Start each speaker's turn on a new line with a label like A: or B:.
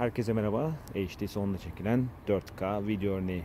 A: Herkese merhaba. HD sonunda çekilen 4K video örneği